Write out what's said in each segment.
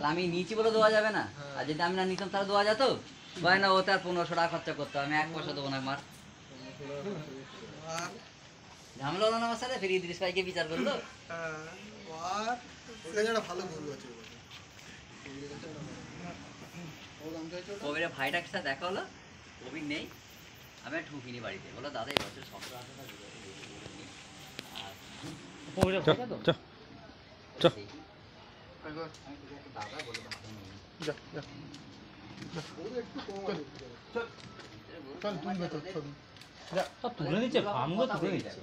তাহলে আমি নিচে বলে দেওয়া যাবে না। আর যদি আমি না নিতাম তাহলে দেওয়া যেত? ভাই না ও আর পনেরোশো টাকা খরচা করতে হবে, আমি এক পয়সা দেবো না মার ঝামেলা হলো না আমার সাথে? ফির ইদ্রিস ভাইকে বিচার করল? ভালো গরু আছে ভাইটার সাথে দেখা হলো কবির নেই। আমি আর ঢুকিনি বাড়িতে। বলো দাদা এবছর সতেরো হাজার টাকা যা যা। গরু একটু কম আছে চল চল। ভেতর চল তুলে নিচ্ছে ফার্মগুলো তুলে নিচ্ছে।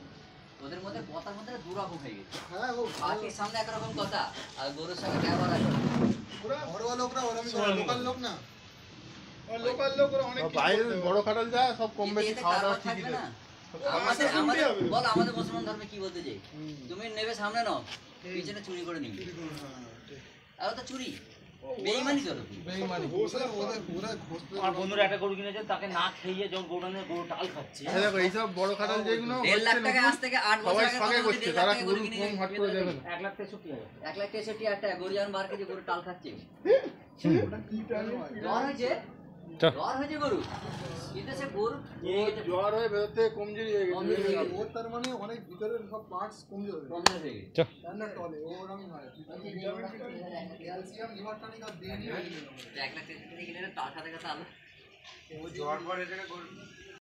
ওদের মধ্যে মধ্যে দুরকম হয়ে গেছে। হ্যাঁ ও পাখির সামনে একরকম কথা আর গরুর সামনে ব্যবহার আছে। ওরা ঘরোয়া লোকরা ওরকম লোকাল লোক না। লোকাল লোক ওরা অনেক বাইরে বড় খাটাল যায় সব কম বেশি খাওয়া দাওয়া ঠিকই দেয়। না? আমাদের আমাদের বল আমাদের মুসলমান ধর্মে কি বলতে চাই? তুমি নেবে সামনে নাও পিছনে চুরি করে নিবি। আর তো চুরি। বেইমানি তো বেইমানি। ওরা ওরা ওরা ঘষতে আমার বন্ধুরা একটা গরু কিনেছে তাকে না খেয়ে যখন গরুটা গরু টাল খাচ্ছে। এইসব বড় খাটাল যেগুলো দেড় লাখ টাকা আজ থেকে আট বছর আগে সঙ্গে কথা বলছি, করছে তারা গরু কম হাট করে দেবে এক লাখ তেষট্টি এক লাখ তেষট্টি হাজার টাকা গরু যখন বার কেজি গরু টাল খাচ্ছে। ওটা কি টানে? জ্বর হয়েছে? জ্বর হয়েছে গরু? জ্বর হয়ে বেরোতে কমজোরি হয়ে গেছে। ওর তার মানে অনেক ভিতরের সব পার্টস কমজোরি হয়ে গেছে কমজোর হয়ে গেছে। চ টলে ওরকম হয়। ক্যালসিয়াম লিভার টনিক আর দেনি এক লাখ ও জ্বর পরে থেকে